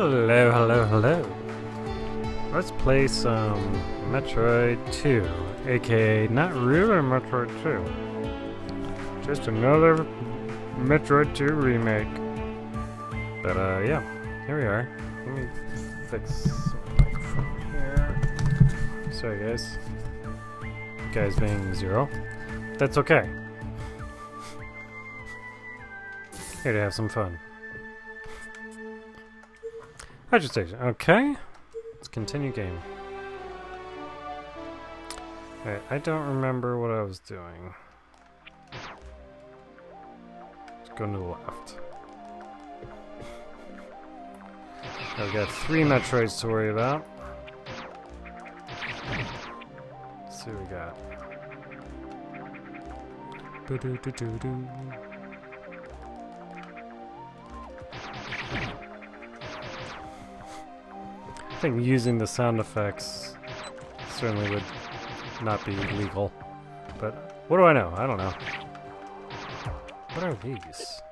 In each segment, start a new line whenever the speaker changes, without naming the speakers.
Hello, hello, hello. Let's play some Metroid 2, aka not really Metroid 2. Just another Metroid 2 remake. But uh, yeah, here we are. Let me fix microphone here. Sorry guys. Guys being zero. That's okay. Here to have some fun. Agitation. Okay. Let's continue game. Alright, I don't remember what I was doing. Let's go to the left. I've got three Metroids to worry about. Let's see what we got. Do -do -do I think using the sound effects certainly would not be legal. But what do I know? I don't know. What are these?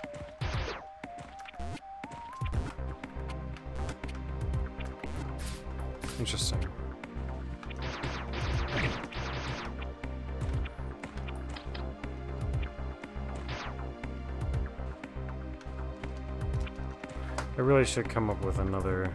Interesting. I really should come up with another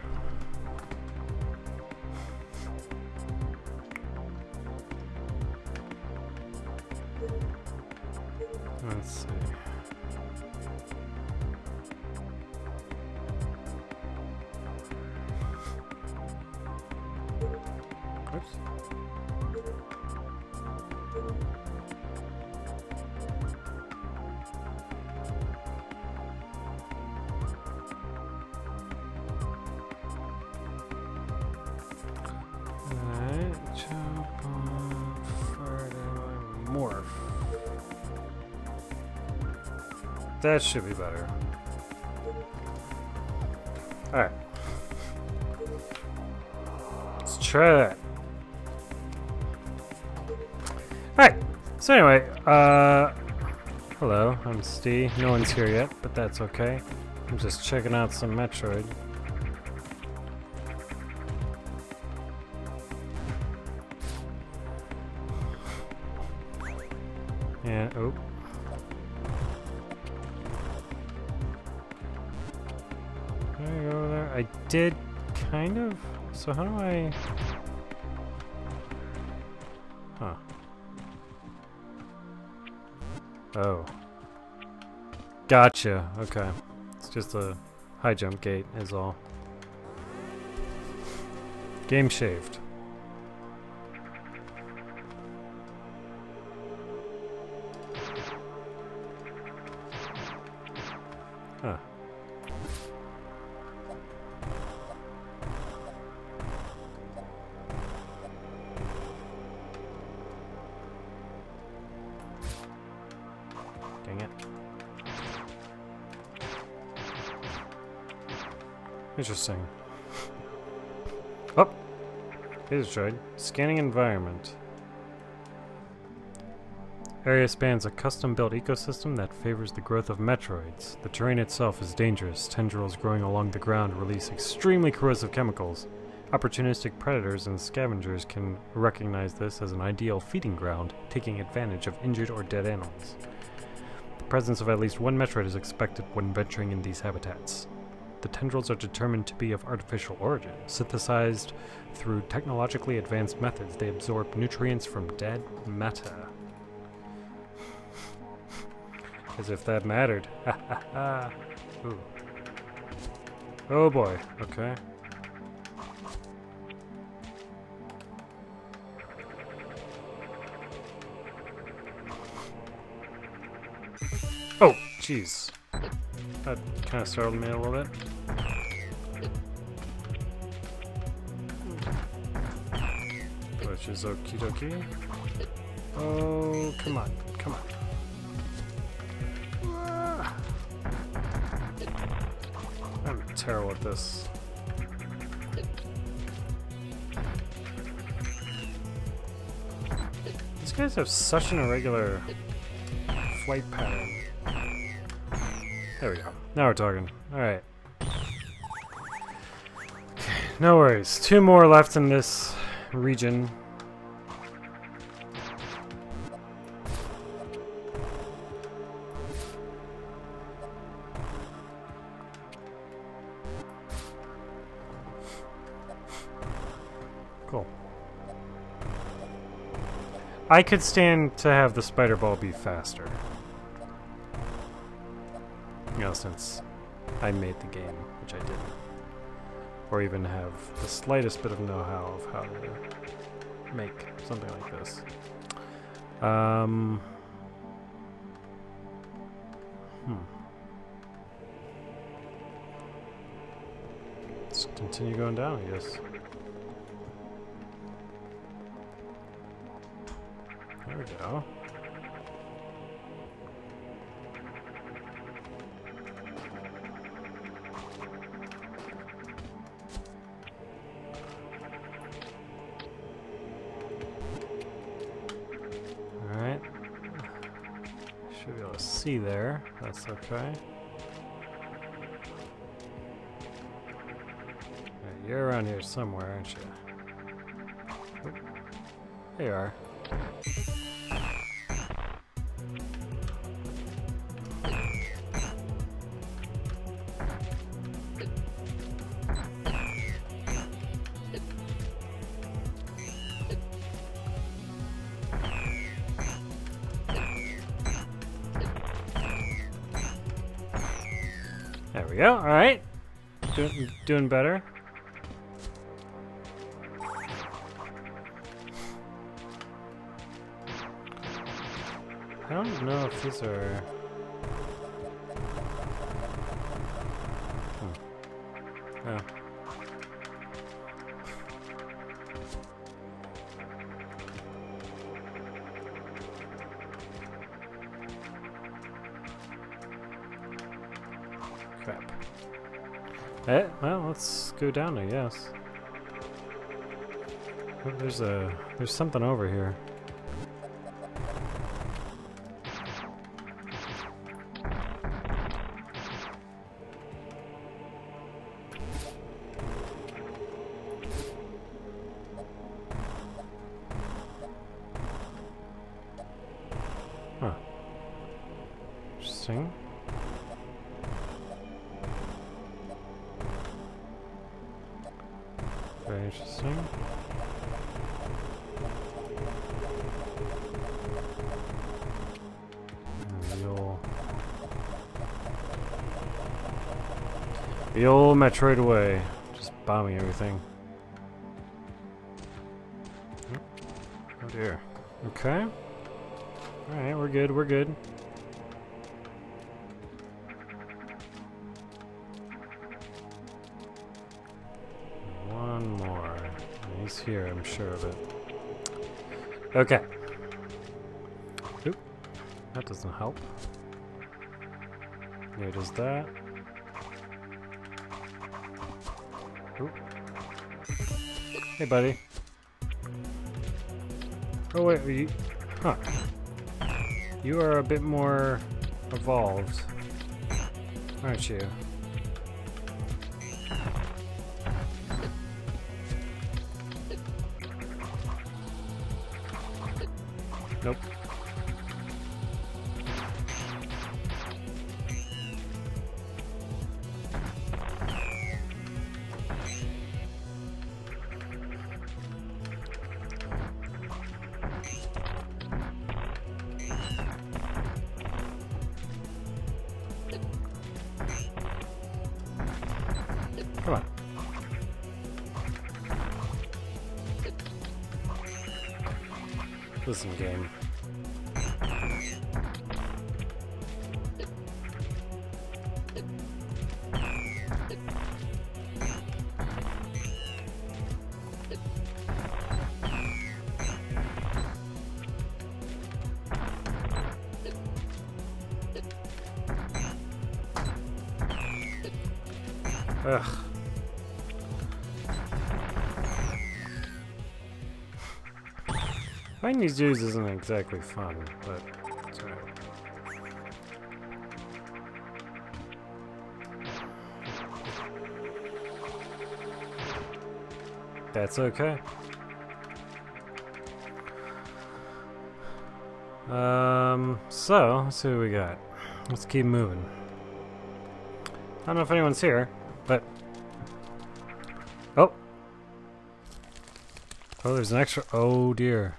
That should be better. Alright. Let's try that. Alright. So anyway, uh... Hello, I'm Stee. No one's here yet, but that's okay. I'm just checking out some Metroid. did kind of... So how do I... Huh. Oh. Gotcha. Okay. It's just a high jump gate is all. Game shaved. Huh. Interesting. Oh! Here's droid. Scanning environment. Area spans a custom-built ecosystem that favors the growth of Metroids. The terrain itself is dangerous. Tendrils growing along the ground release extremely corrosive chemicals. Opportunistic predators and scavengers can recognize this as an ideal feeding ground, taking advantage of injured or dead animals. The presence of at least one Metroid is expected when venturing in these habitats the tendrils are determined to be of artificial origin, synthesized through technologically advanced methods. They absorb nutrients from dead meta, As if that mattered. Ooh. Oh boy, okay. Oh, jeez. That kind of startled me a little bit. which is okie dokie. Oh, come on, come on. Ah. I'm terrible at this. These guys have such an irregular flight pattern. There we go. Now we're talking. Alright. No worries. Two more left in this region. I could stand to have the spider ball be faster. You know, since I made the game, which I didn't. Or even have the slightest bit of know-how of how to make something like this. Um... Hmm. Let's continue going down, I guess. There we go. Alright. Should be able to see there. That's okay. You're around here somewhere, aren't you? There you are. Go. All right. Doing, doing better. I don't know if these are... down, I guess. Oh, there's a... there's something over here. Metroid away, just bombing everything. Oh dear. Okay. Alright, we're good, we're good. One more. He's here, I'm sure of it. Okay. Oop. That doesn't help. Neither does that. Hey, buddy. Oh, wait, you... Huh. You are a bit more evolved, aren't you? Listen, game. Fighting these dudes isn't exactly fun, but it's alright. That's okay. Um, so, let's see what we got. Let's keep moving. I don't know if anyone's here, but... Oh! Oh, there's an extra... Oh, dear.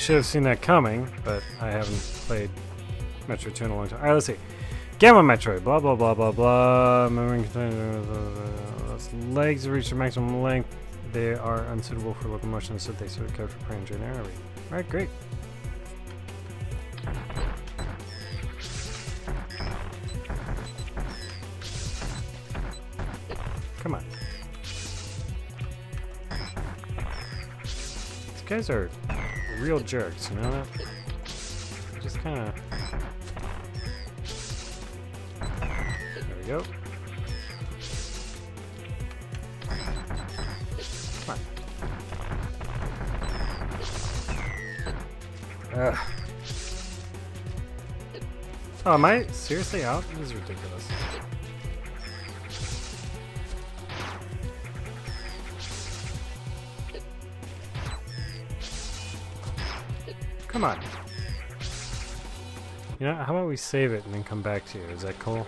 Should have seen that coming, but I haven't played Metroid 2 in a long time. Alright, let's see. Gamma Metroid, blah blah blah blah blah. Memory legs reach their maximum length. They are unsuitable for locomotion, so they sort of code for prey generally. Alright, great. Come on. These guys are real jerks, you know that? Just kind of... There we go. Come on. Ugh. Oh, am I seriously out? This is ridiculous. Come on. You know, how about we save it and then come back to you? Is that cool?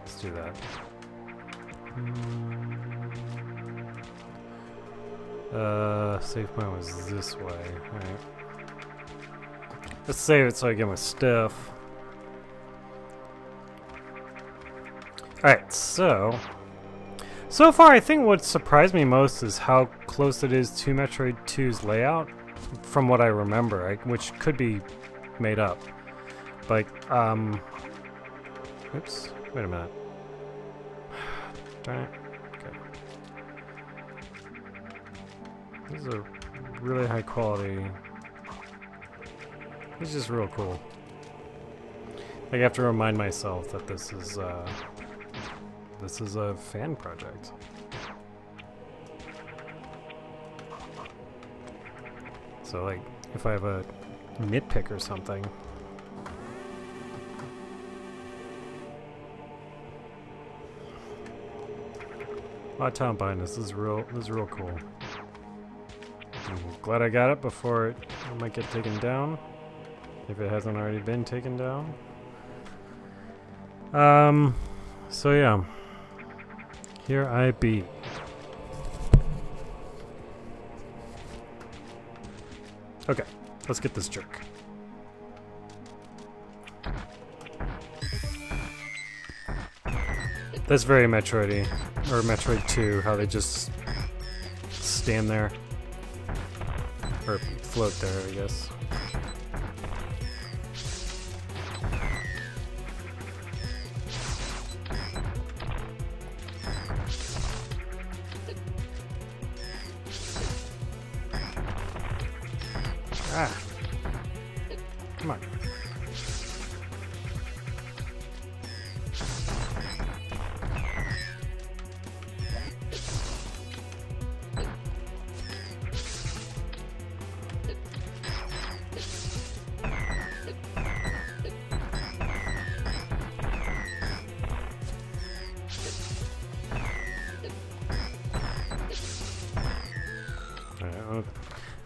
Let's do that. Mm. Uh, save point was this way. Alright. Let's save it so I get my stuff. Alright, so... So far, I think what surprised me most is how close it is to Metroid 2's layout, from what I remember, I, which could be made up. Like, um... Oops, wait a minute. Darn it. Okay. This is a really high quality... It's just real cool. I have to remind myself that this is, uh... This is a fan project. So, like, if I have a nitpick or something, of talent behind this. This is real. This is real cool. I'm glad I got it before it might get taken down, if it hasn't already been taken down. Um. So yeah, here I be. Okay, let's get this jerk. That's very Metroidy, or Metroid 2, how they just stand there. Or float there, I guess.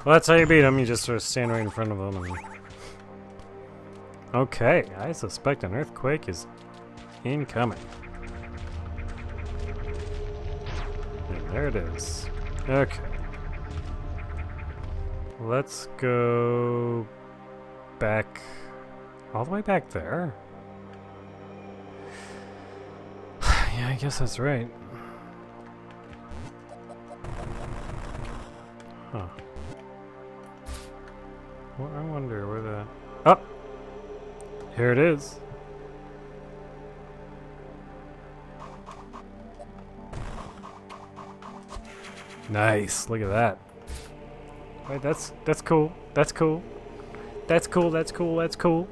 Well, that's how you beat him. You just sort of stand right in front of him. And... Okay, I suspect an earthquake is incoming. And there it is. Okay. Let's go back all the way back there. yeah, I guess that's right. It is. Nice. Look at that. Wait, that's that's cool. That's cool. That's cool. That's cool. That's cool.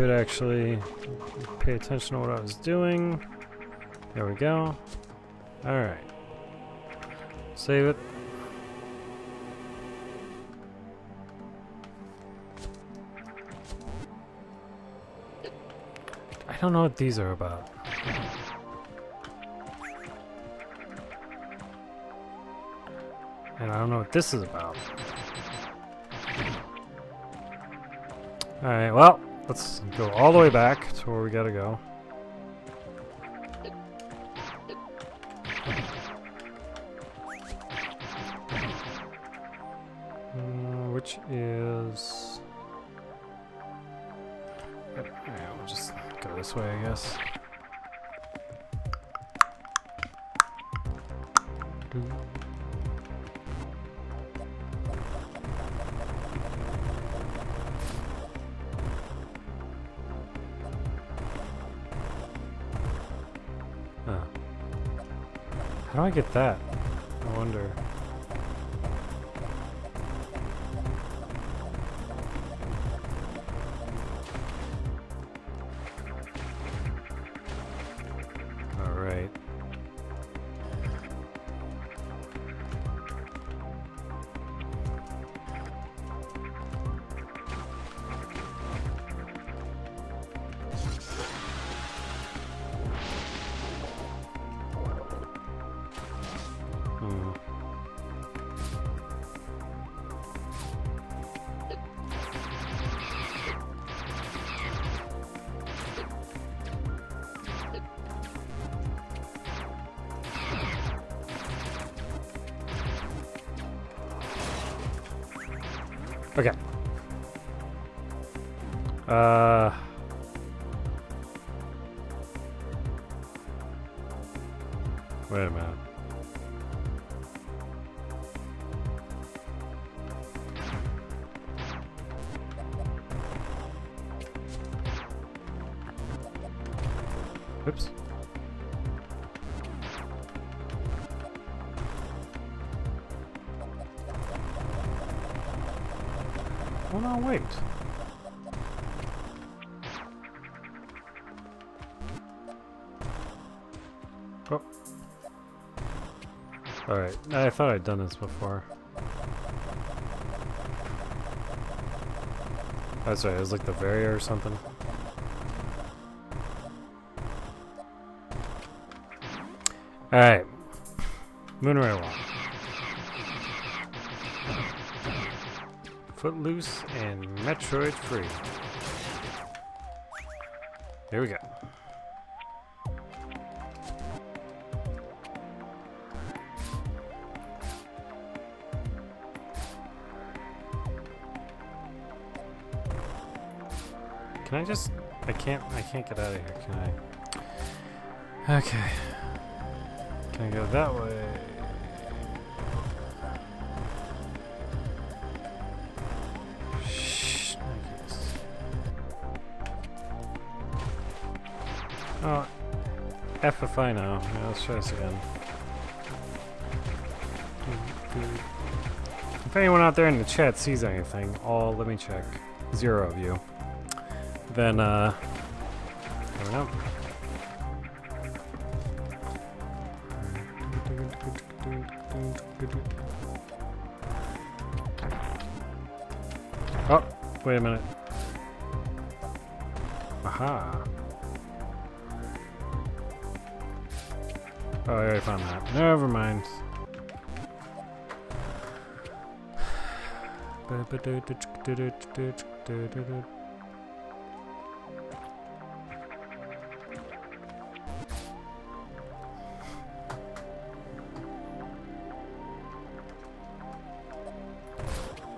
Could actually pay attention to what I was doing. There we go. Alright. Save it. I don't know what these are about. And I don't know what this is about. Alright, well, let's go all the way back to where we gotta go. Mm, which is... Yeah, we'll just go this way, I guess. I get that? I thought I'd done this before. That's right, it was like the Varia or something. Alright. Moonray Walk. Footloose and Metroid Free. Here we go. Can I just I can't I can't get out of here, can I? Okay. Can I go that way? Shh, Oh, F if I know. Yeah, let's try this again. If anyone out there in the chat sees anything, all let me check. Zero of you. Then, uh, never know. Oh, wait a minute. Aha. Oh, I already found that. Never mind.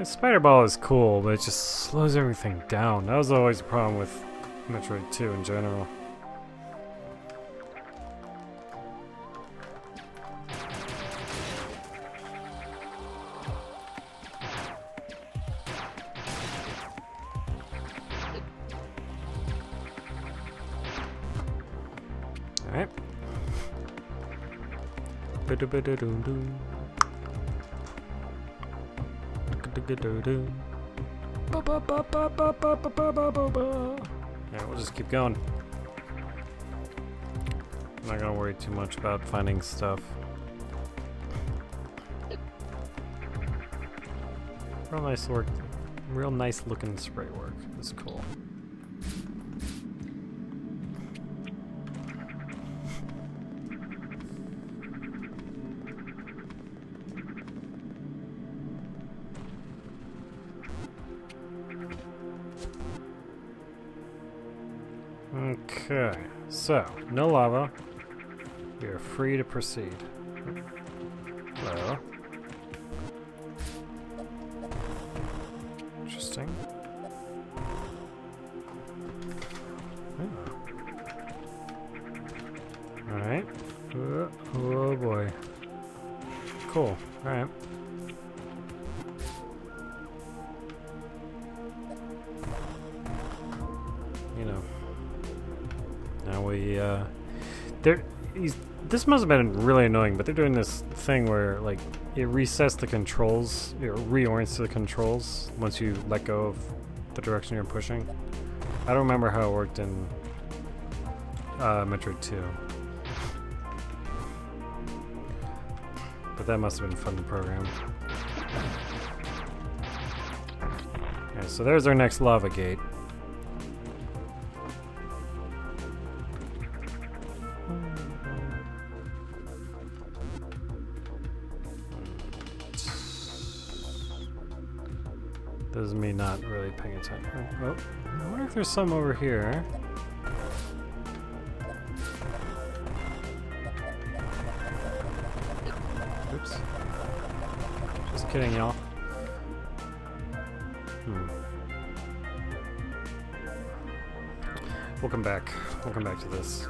Spider ball is cool, but it just slows everything down. That was always a problem with Metroid 2 in general. Alright. Yeah, we'll just keep going. I'm not gonna worry too much about finding stuff. Real nice work. Real nice looking sprite work. It's cool. So, no lava. We are free to proceed. We, uh... There... This must have been really annoying, but they're doing this thing where, like, it resets the controls, it reorients the controls once you let go of the direction you're pushing. I don't remember how it worked in uh, Metroid 2. But that must have been fun to program. Yeah, so there's our next lava gate. Me not really paying attention. Oh, I wonder if there's some over here. Oops. Just kidding, y'all. Hmm. We'll come back. We'll come back to this.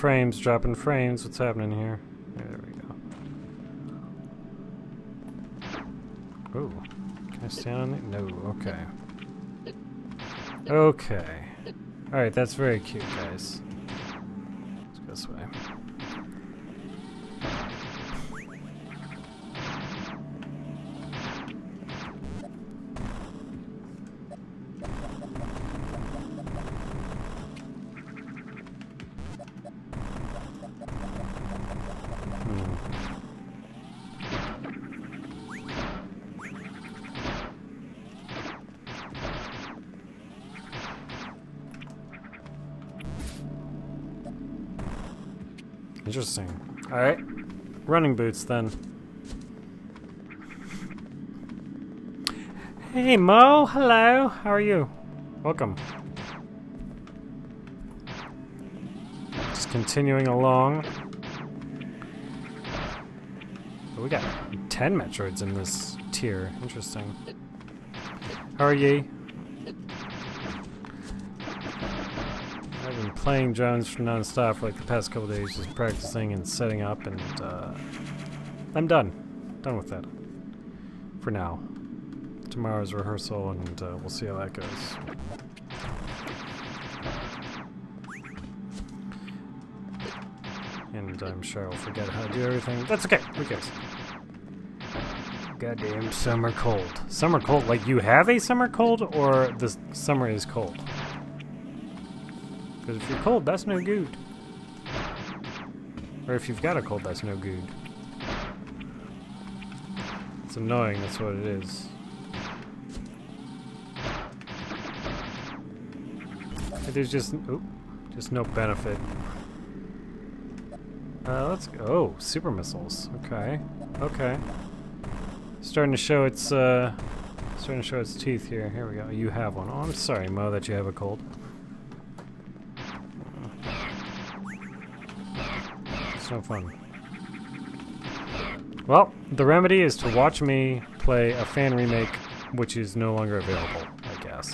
Frames, dropping frames. What's happening here? There we go. Oh, can I stand on it? No. Okay. Okay. All right, that's very cute, guys. Boots then. Hey Mo, hello. How are you? Welcome. Just continuing along. We got 10 Metroids in this tier. Interesting. How are ye? I've been playing drones non-stop for like the past couple days, just practicing and setting up, and uh, I'm done. Done with that. For now. Tomorrow's rehearsal, and uh, we'll see how that goes. And I'm sure I'll forget how to do everything. That's okay. Who cares? Goddamn summer cold. Summer cold? Like you have a summer cold, or the summer is cold? Because if you're cold, that's no good. Or if you've got a cold, that's no good. It's annoying, that's what it is. There's just, oop, just no benefit. Uh, let's go. Oh, super missiles. Okay. Okay. Starting to show its, uh, starting to show its teeth here. Here we go. You have one. Oh, I'm sorry, Mo, that you have a cold. It's no fun. Well, the remedy is to watch me play a fan remake, which is no longer available, I guess.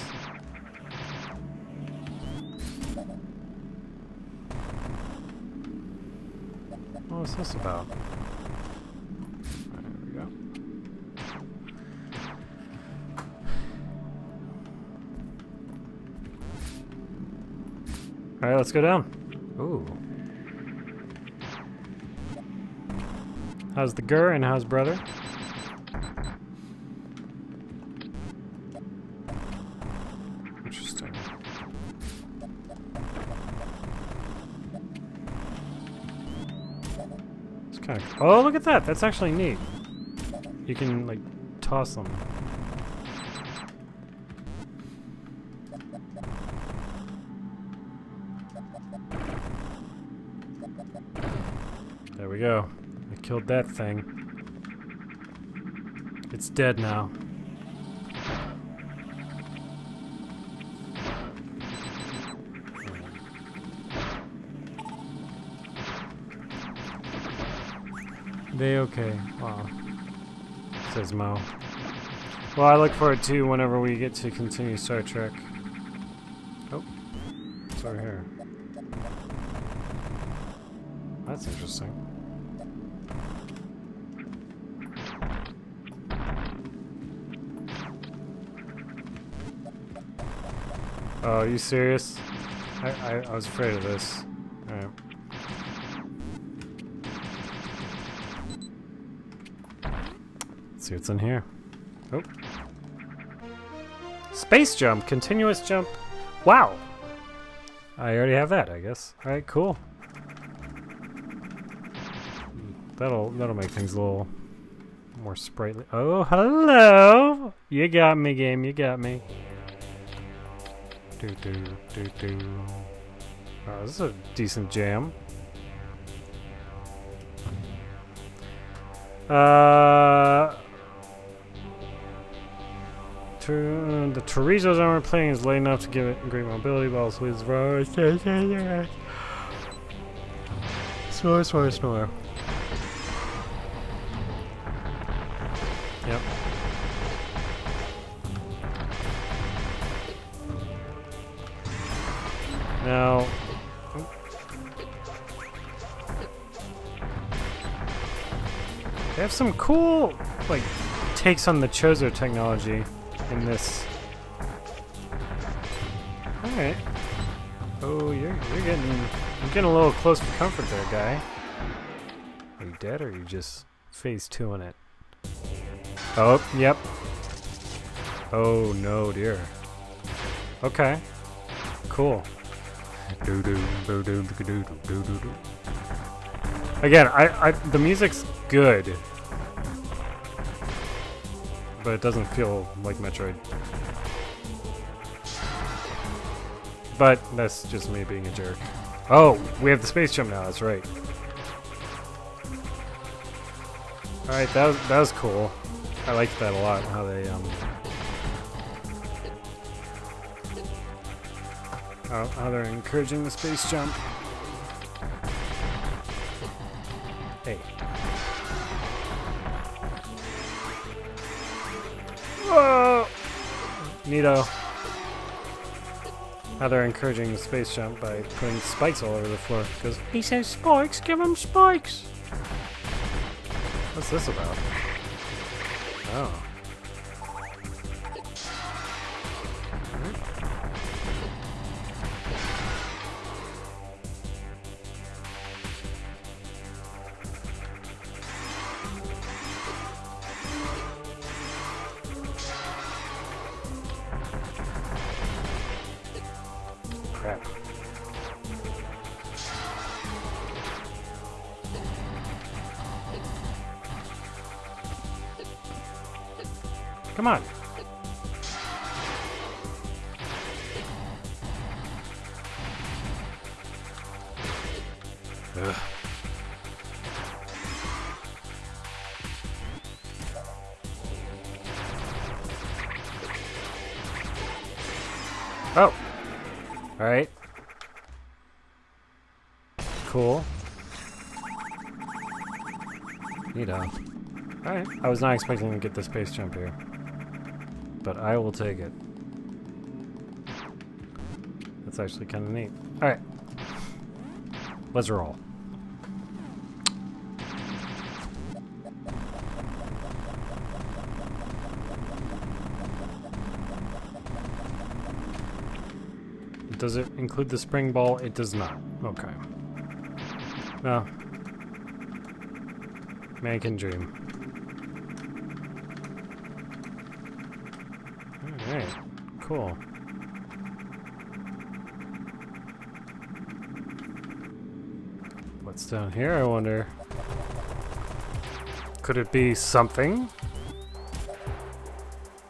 What was this about? Alright, let's go down. Ooh. How's the gur and how's brother? Interesting. Oh, look at that! That's actually neat. You can like toss them. Killed that thing. It's dead now. They okay. Wow. Says Mo. Well, I look forward to whenever we get to continue Star Trek. Oh. It's over here. That's interesting. Oh, you serious? I, I, I was afraid of this. Alright. See what's in here. Oh. Space jump! Continuous jump! Wow! I already have that, I guess. Alright, cool. That'll that'll make things a little more sprightly. Oh, hello! You got me, game. You got me. Do do do do. Oh, this is a decent jam. Uh, to, the Torizo's armor plating is light enough to give it great mobility, but also is Snore, snore, snore. Takes on the Chozo technology in this. Alright. Oh, you're, you're getting, you're getting a little close for comfort there, guy. Are you dead or are you just phase two in it? Oh, yep. Oh, no, dear. Okay. Cool. Again, I, I, the music's good, but it doesn't feel like Metroid. But that's just me being a jerk. Oh, we have the space jump now. That's right. All right, that was that was cool. I liked that a lot. How they um. How, how they're encouraging the space jump. Neato. How they're encouraging the space jump by putting spikes all over the floor. Because he says spikes, give him spikes! What's this about? Oh. I was not expecting to get the space jump here. But I will take it. That's actually kind of neat. Alright. Let's roll. Does it include the spring ball? It does not. Okay. Well. Man can dream. Cool. What's down here, I wonder? Could it be something?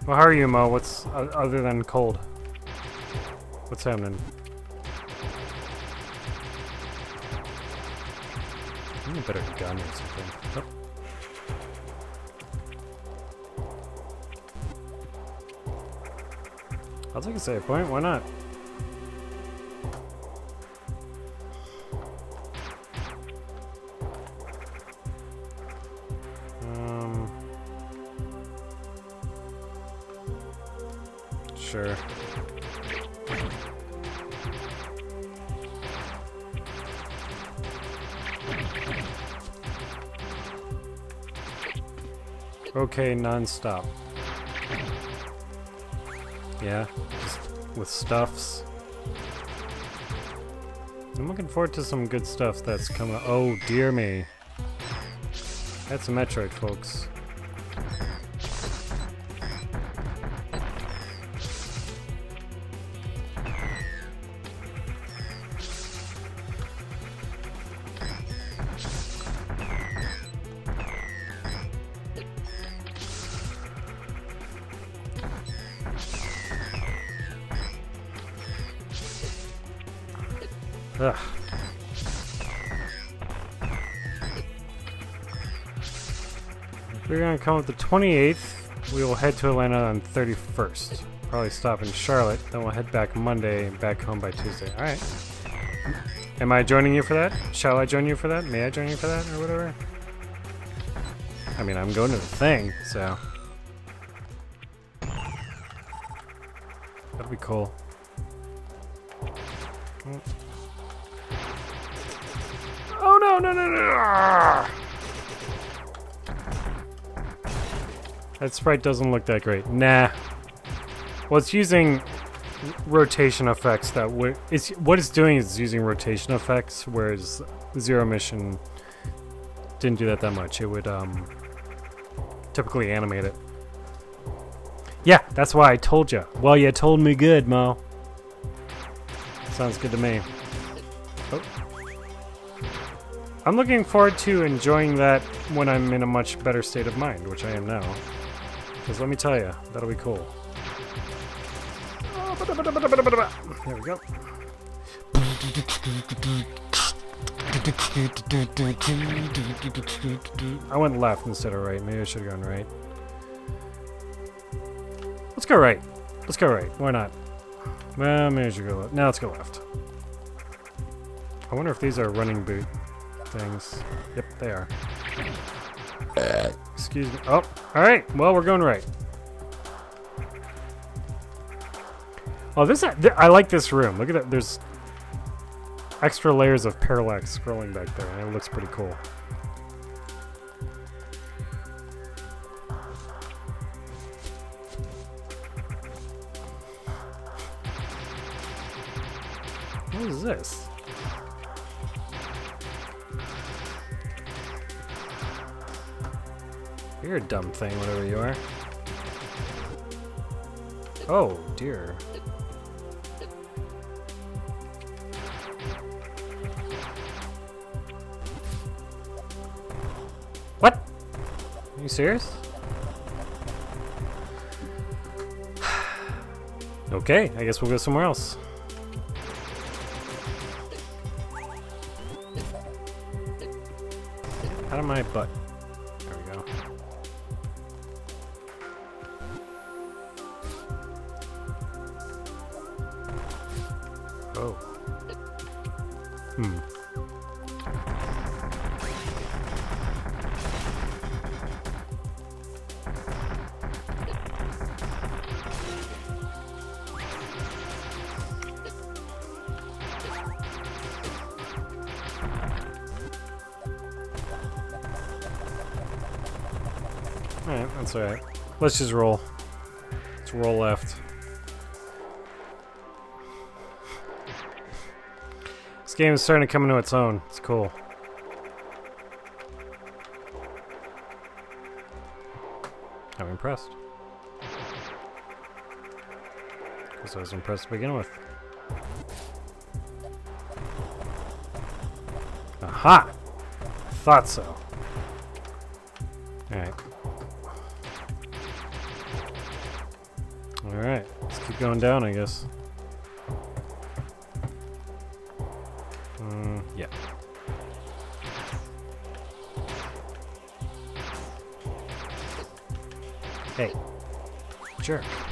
Well, how are you, Mo? What's uh, other than cold? What's happening? I need a better gun or something. Oh. Take a save a point, why not? Um, sure. Okay, non-stop. Yeah, just with stuffs. I'm looking forward to some good stuff that's coming. Oh, dear me. That's a Metroid, folks. Come with the 28th. We will head to Atlanta on 31st. Probably stop in Charlotte, then we'll head back Monday and back home by Tuesday. Alright. Am I joining you for that? Shall I join you for that? May I join you for that, or whatever? I mean, I'm going to the thing, so... That sprite doesn't look that great. Nah. Well, it's using rotation effects that would. It's what it's doing is using rotation effects, whereas Zero Mission didn't do that that much. It would um typically animate it. Yeah, that's why I told you. Well, you told me good, Mo. Sounds good to me. Oh. I'm looking forward to enjoying that when I'm in a much better state of mind, which I am now. Because let me tell you, that'll be cool. There we go. I went left instead of right. Maybe I should have gone right. Let's go right. Let's go right. Why not? Well, maybe I should go left. Now let's go left. I wonder if these are running boot things. Yep, they are. Excuse me. Oh, alright. Well, we're going right. Oh, this I like this room. Look at that. There's extra layers of parallax scrolling back there, and it looks pretty cool. What is this? You're a dumb thing, whatever you are. Oh, dear. What? Are you serious? okay, I guess we'll go somewhere else. Out of my butt. Let's just roll. Let's roll left. This game is starting to come into its own. It's cool. I'm impressed. Because I was impressed to begin with. Aha! Thought so. Going down, I guess. Mm, yeah. Hey. Jerk. Hmm.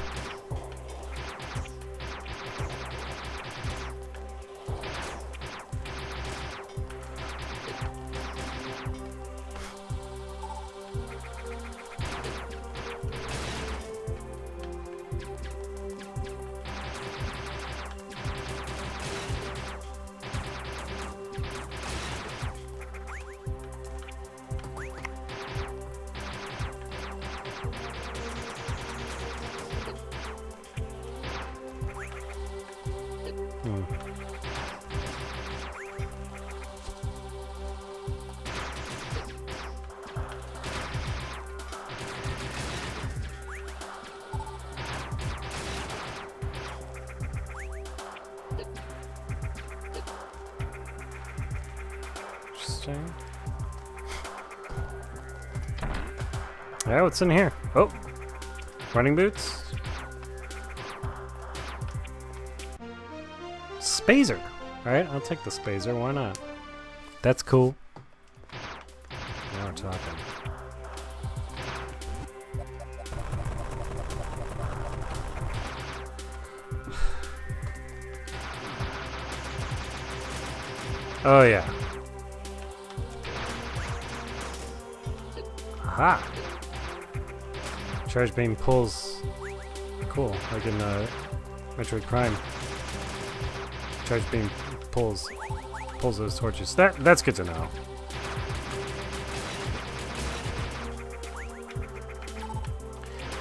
Interesting. Yeah, what's in here? Oh, running boots. Spazer. Alright, I'll take the Spazer. Why not? That's cool. Now we're talking. Oh, yeah. Charge beam pulls. Cool, like in uh, Metroid Prime. Charge beam pulls pulls those torches. That that's good to know.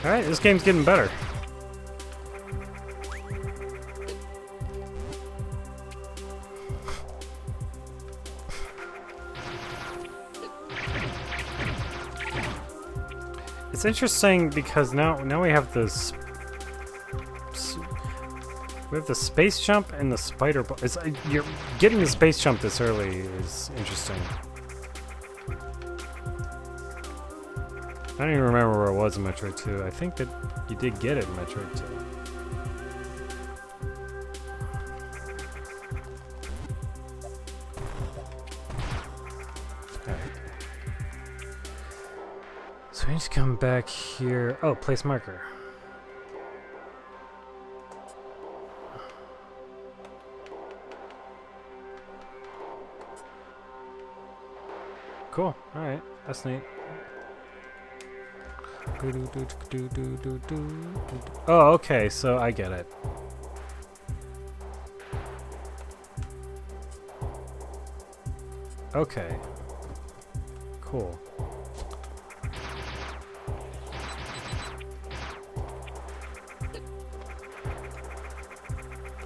Alright, this game's getting better. It's interesting because now now we have this we have the space jump and the spider. It's, uh, you're getting the space jump this early is interesting. I don't even remember where it was in Metroid 2. I think that you did get it in Metroid 2. Come back here. Oh, place marker. Cool. Alright. That's neat. Oh, okay. So I get it. Okay. Cool.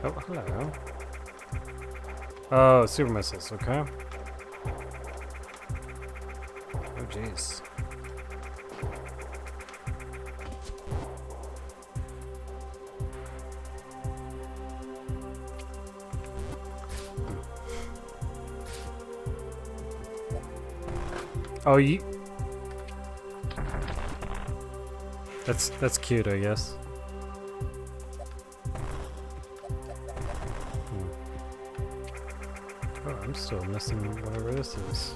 Oh, hello. Oh, super missiles, okay. Oh, jeez. Oh, you... That's, that's cute, I guess. Missing whatever this is.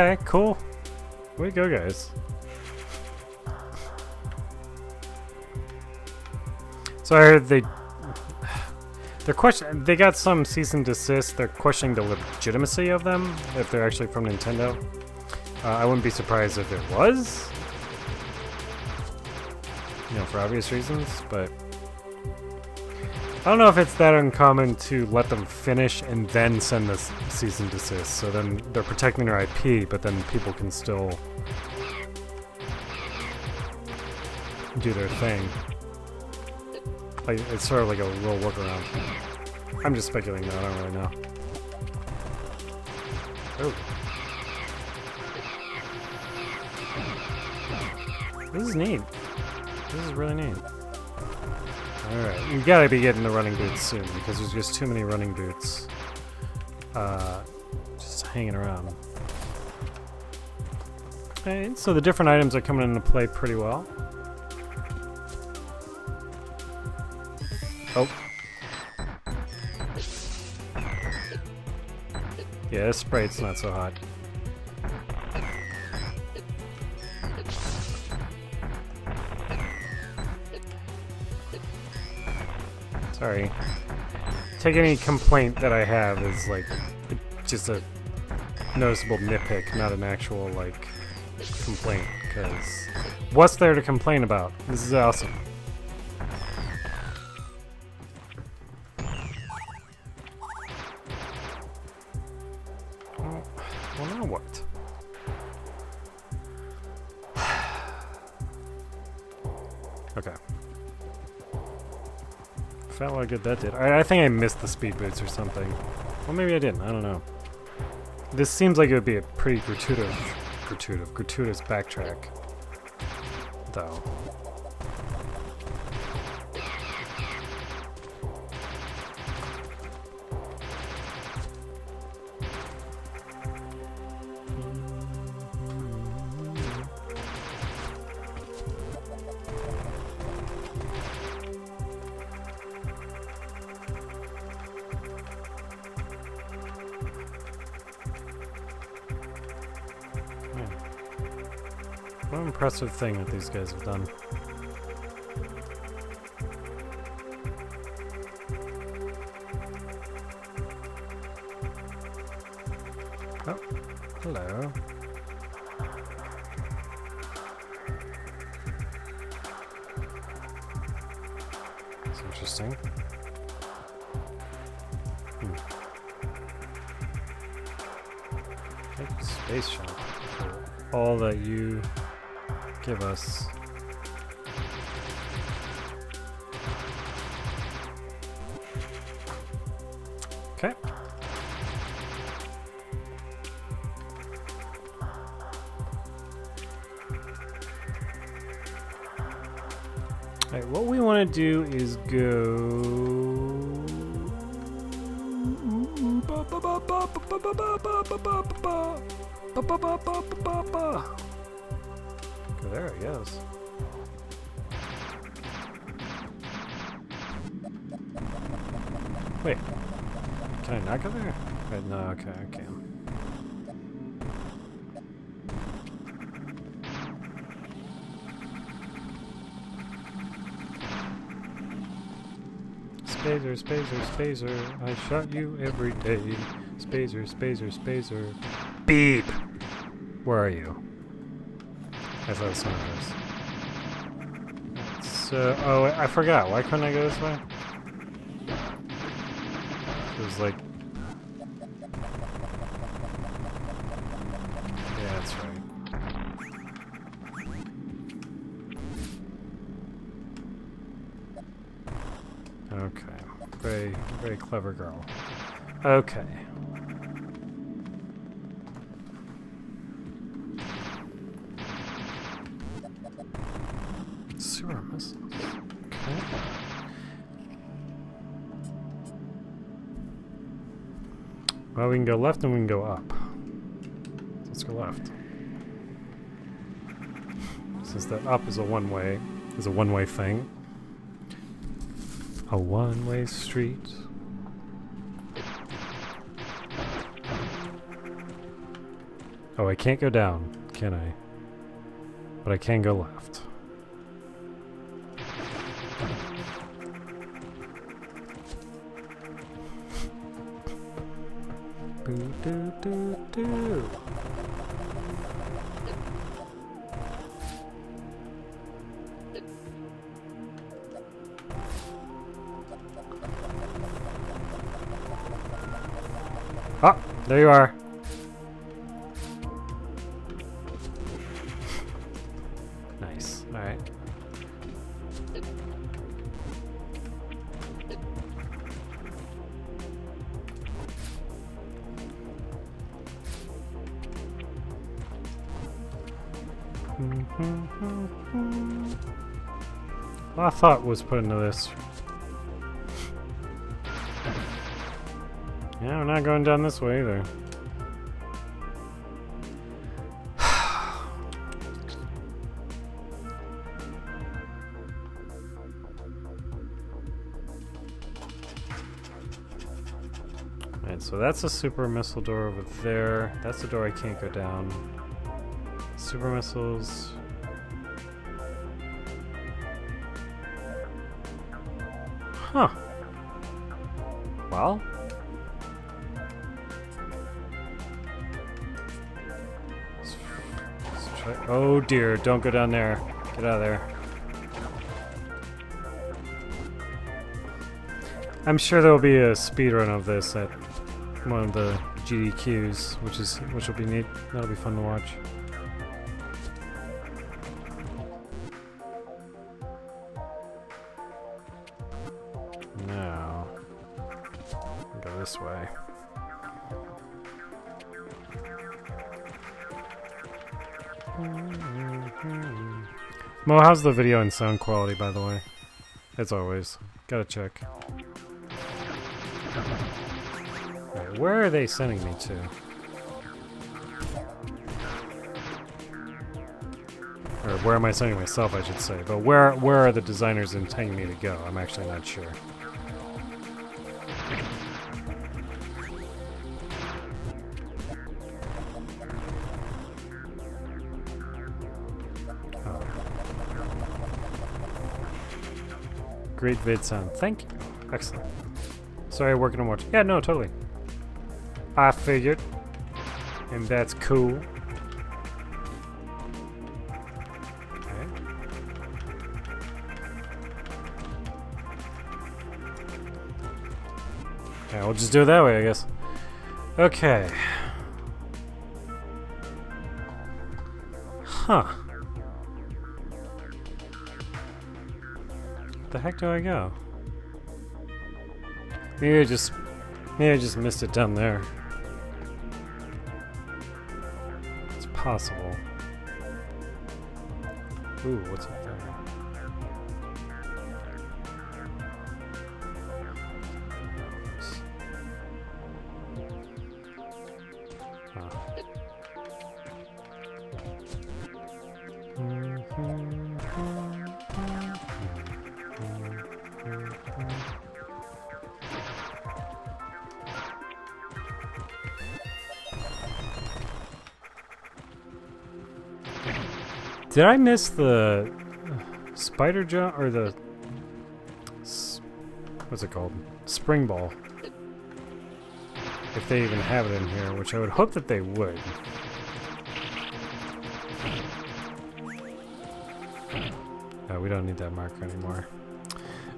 Okay, cool. Way to go, guys. So I heard they... They're question. They got some cease and desist. They're questioning the legitimacy of them if they're actually from Nintendo. Uh, I wouldn't be surprised if it was. You know, for obvious reasons, but I don't know if it's that uncommon to let them finish and then send the cease and desist. So then they're protecting their IP, but then people can still do their thing. Like it's sort of like a little workaround. I'm just speculating though, I don't really know. Oh. This is neat. This is really neat. Alright, you gotta be getting the running boots soon, because there's just too many running boots uh, just hanging around. Okay, so the different items are coming into play pretty well. Oh. Yeah, this Sprite's not so hot. Take any complaint that I have is like just a noticeable nitpick, not an actual like complaint. Because what's there to complain about? This is awesome. Good that did. I, I think I missed the speed boots or something. Well, maybe I didn't. I don't know. This seems like it would be a pretty gratuitous, gratuitous, gratuitous backtrack, though. Impressive thing that these guys have done. Spazer, Spazer, Spazer, I shot you every day. Spazer, Spazer, Spazer. Beep! Where are you? I thought of this. So, oh, I forgot. Why couldn't I go this way? It was like... clever girl. Okay. Sewer missiles. Okay. Well, we can go left and we can go up. Let's go left. Since that up is a one-way, is a one-way thing. A one-way street. Oh, I can't go down, can I? But I can go left. Boo. Ah, there you are. Thought was put into this. Yeah, we're not going down this way either. Alright, so that's a super missile door over there. That's the door I can't go down. Super missiles. Dear, don't go down there. Get out of there. I'm sure there will be a speedrun of this at one of the GDQs, which is which will be neat. That'll be fun to watch. Mo, how's the video and sound quality, by the way? As always, gotta check. Alright, where are they sending me to? Or where am I sending myself, I should say. But where where are the designers intending me to go? I'm actually not sure. Great vid sound. Thank you. Excellent. Sorry, working on watch. Yeah, no, totally. I figured. And that's cool. Okay. Yeah, we'll just do it that way, I guess. Okay. Huh. The heck do I go? Maybe I just maybe I just missed it down there. It's possible. Ooh, what's up Did I miss the spider jump or the what's it called? Spring ball. If they even have it in here, which I would hope that they would. Uh, we don't need that marker anymore.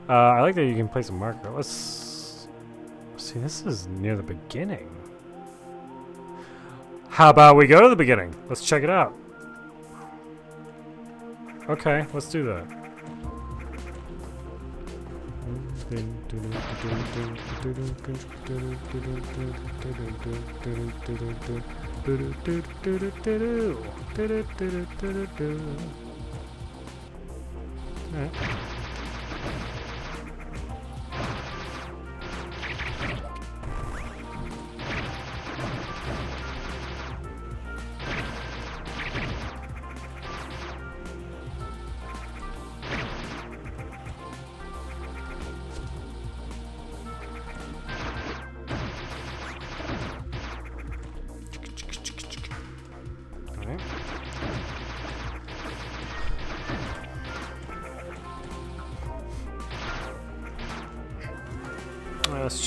Uh, I like that you can place a marker. Let's see. This is near the beginning. How about we go to the beginning? Let's check it out. Okay, let's do that. Alright.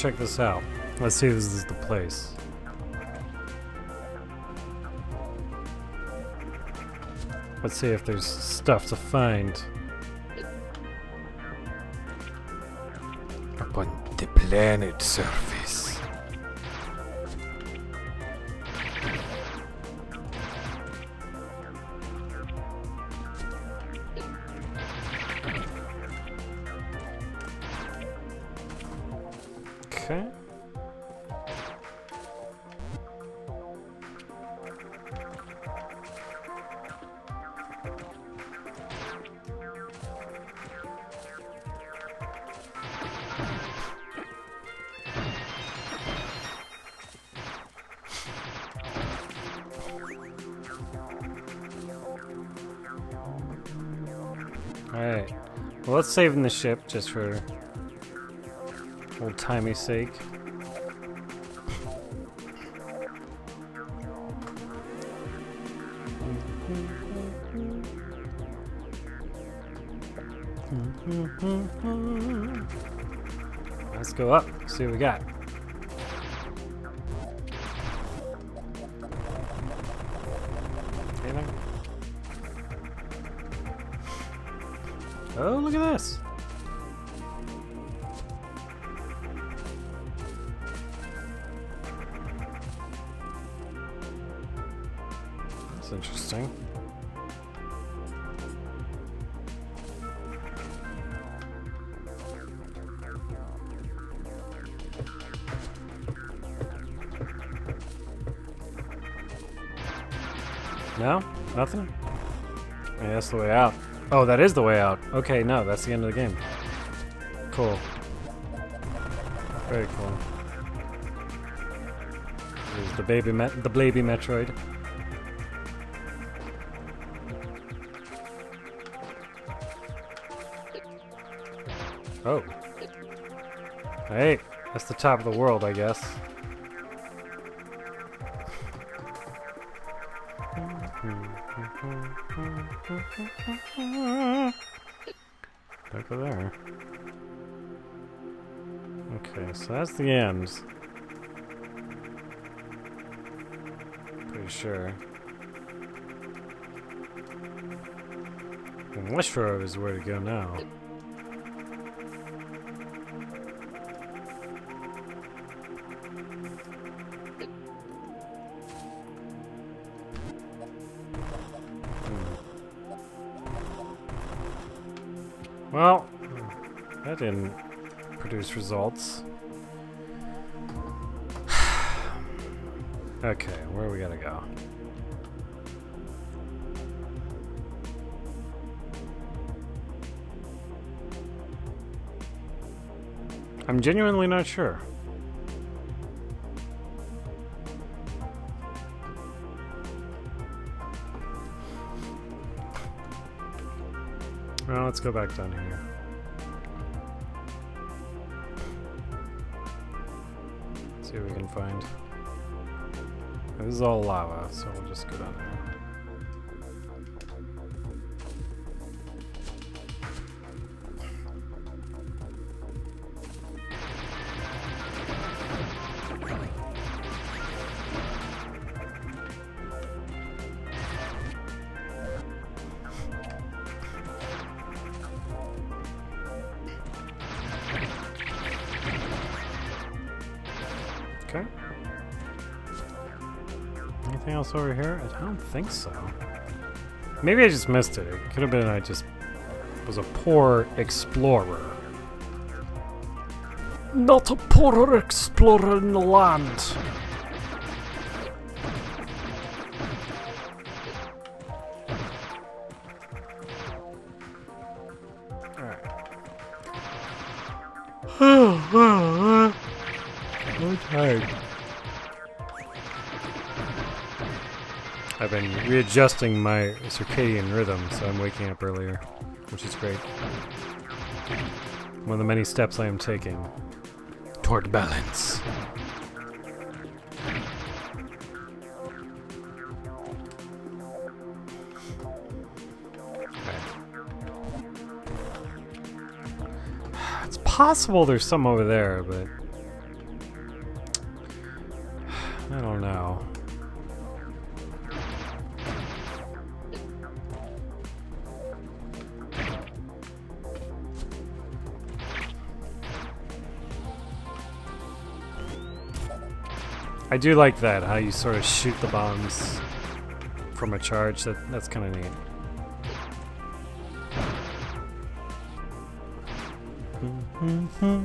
check this out. Let's see if this is the place. Let's see if there's stuff to find. Upon the planet surface. Alright. Well, let's save in the ship just for old timey sake. Let's go up, see what we got. The way out. Oh, that is the way out. Okay, no, that's the end of the game. Cool. Very cool. There's the baby met the baby Metroid. Oh. Hey, that's the top of the world, I guess. Okay, so that's the end. Pretty sure. And West Road is where to go now. Hmm. Well, that didn't produce results. okay, where are we gotta go? I'm genuinely not sure. Well, let's go back down here. Find. This is all lava, so we'll just go down there. Anything else over here? I don't think so. Maybe I just missed it. It could have been I just was a poor explorer. Not a poorer explorer in the land. Readjusting my circadian rhythm, so I'm waking up earlier, which is great. One of the many steps I am taking toward balance. It's possible there's some over there, but I do like that, how you sort of shoot the bombs from a charge. That That's kind of neat. Oh,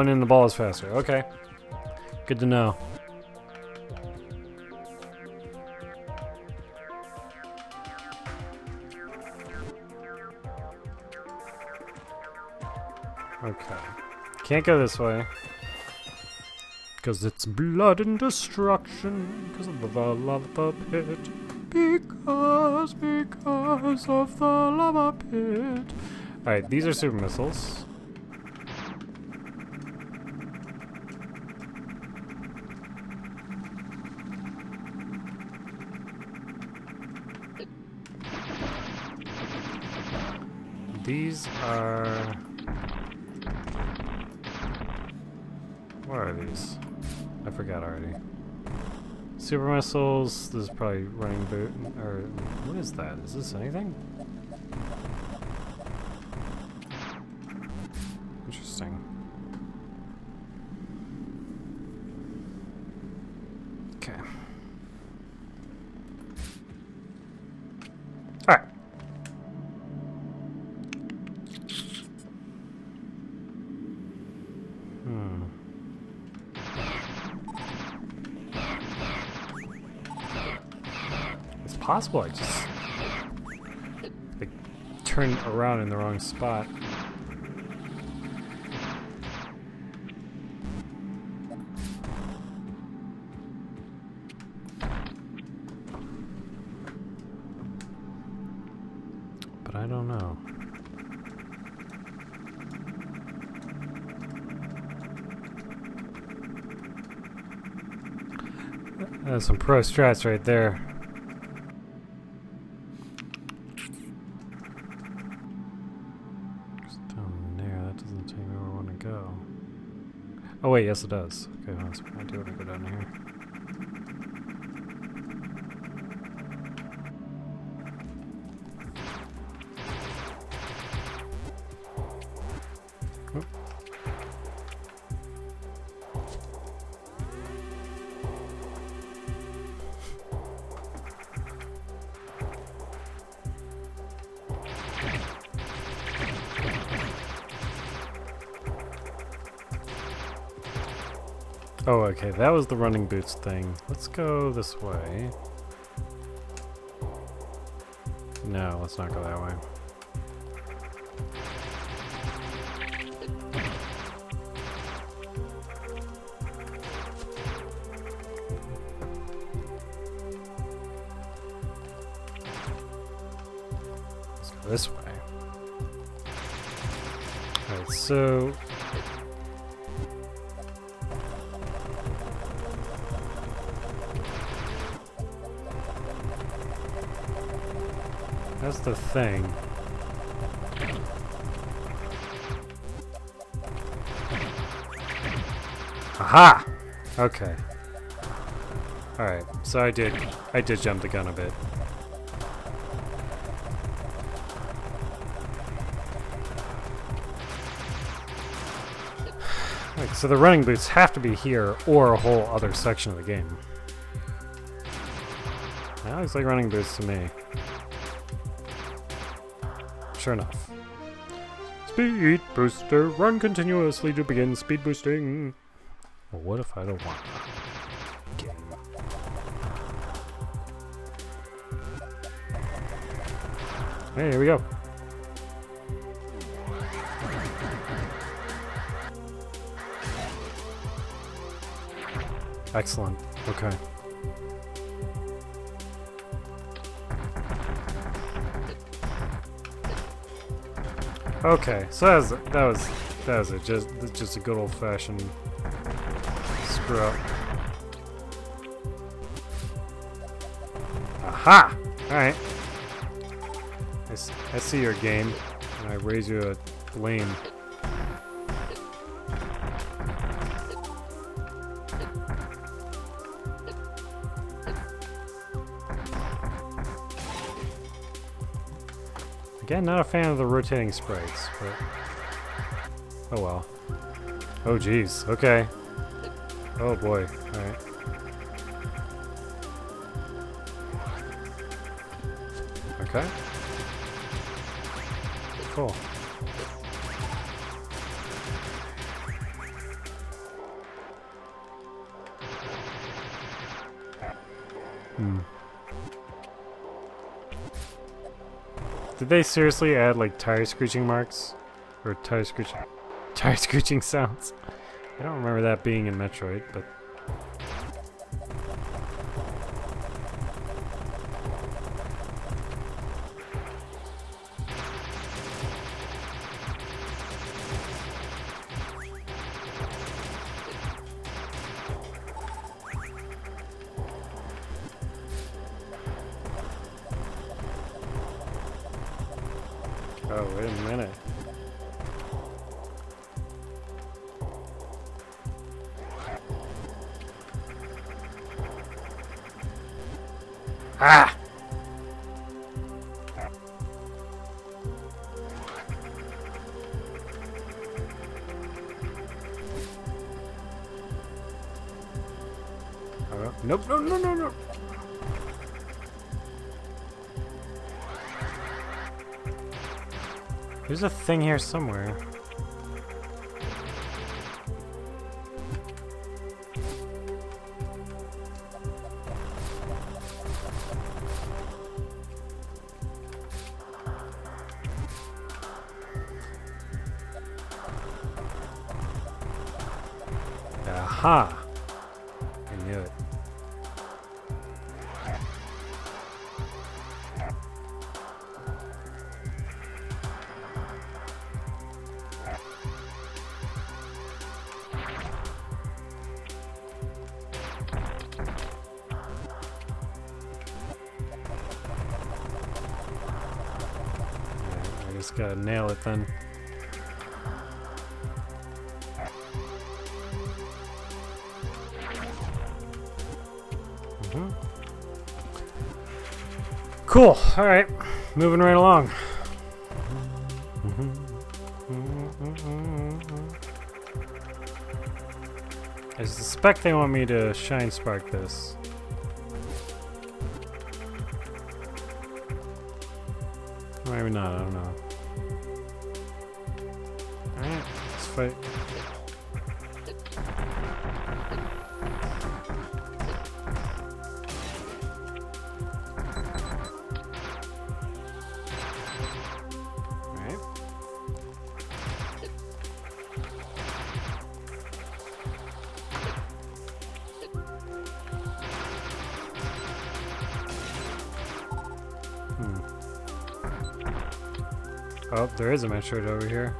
Oh, in the ball is faster. Okay. Good to know. Okay. Can't go this way. Because it's blood and destruction. Because of the lava pit. Because, because of the lava pit. Alright, these are super missiles. These are... What are these? I forgot already. Super missiles, this is probably running boot, or what is that? Is this anything? Wrong spot. But I don't know. That's some pro strats right there. Wait, yes it does. Okay, well, I do want to go down here. Okay, that was the running boots thing. Let's go this way. No, let's not go that way. Okay. Alright, so I did I did jump the gun a bit. So the running boots have to be here or a whole other section of the game. That looks like running boots to me. Sure enough. Speed booster, run continuously to begin speed boosting. What if I don't want to? Game. Hey, here we go. Excellent. Okay. Okay, so that was that was that was it. Just just a good old fashioned screw up. Aha! Alright. I, I see your game, and I raise you a flame. Again, not a fan of the rotating sprites, but... Oh well. Oh geez, okay. Oh boy, alright. Okay. Cool. Hmm. Did they seriously add like tire screeching marks? Or tire screeching tire screeching sounds? I don't remember that being in Metroid, but thing here somewhere. Just gotta nail it then. Mhm. Cool. All right, moving right along. Mm-hmm. Mm-hmm. Mm-hmm. I suspect they want me to shine spark this. There is a Metroid over here.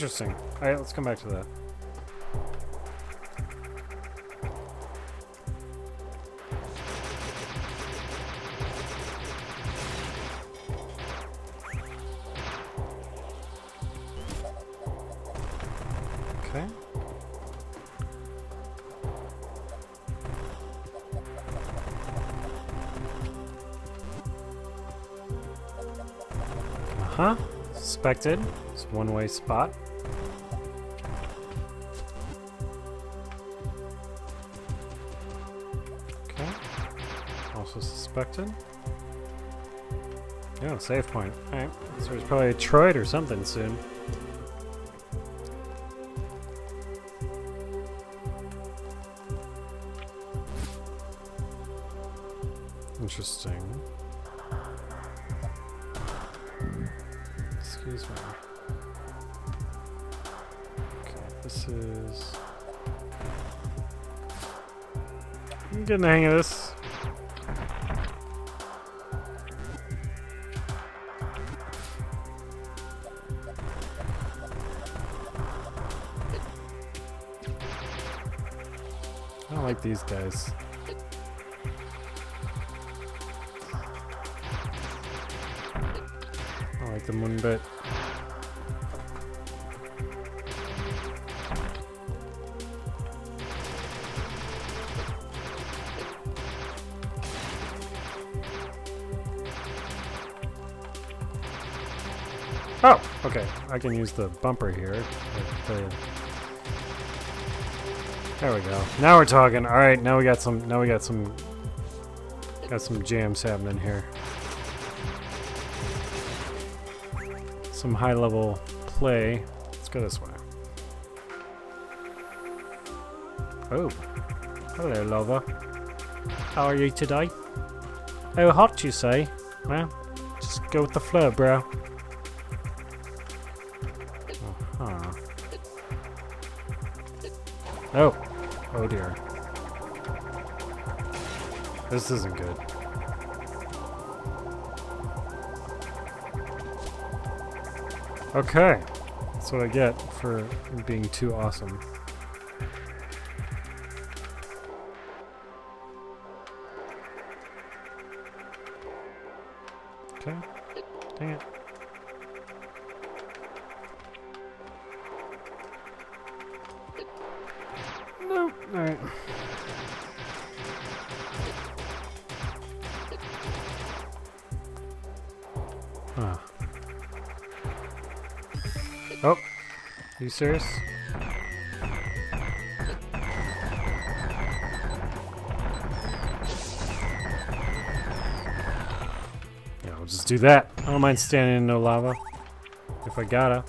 Interesting. Alright, let's come back to that. Okay. Uh-huh. Suspected. It's one-way spot. expected. Oh, save point. Alright, so there's probably a Troid or something soon. Interesting. Excuse me. Okay, this is... I'm getting the hang of this. Don't like these guys. I like them one bit. Oh, okay. I can use the bumper here. Uh, The- There we go. Now we're talking. All right, now we got some. Now we got some. Got some jams happening here. Some high-level play. Let's go this way. Oh, hello, lover. How are you today? Oh, hot, you say? Well, just go with the flow, bro. This isn't good. Okay. That's what I get for being too awesome. Yeah, I'll just do that. I don't mind standing in no lava. If I gotta.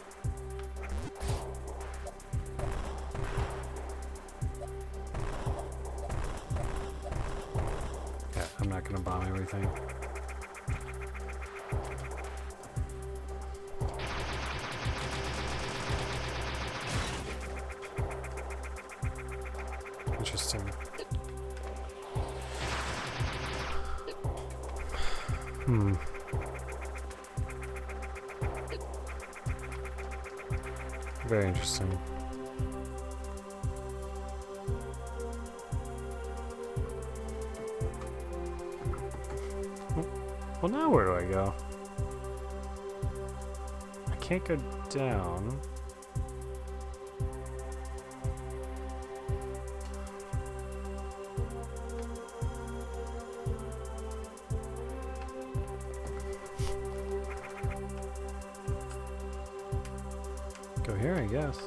Go here, I guess.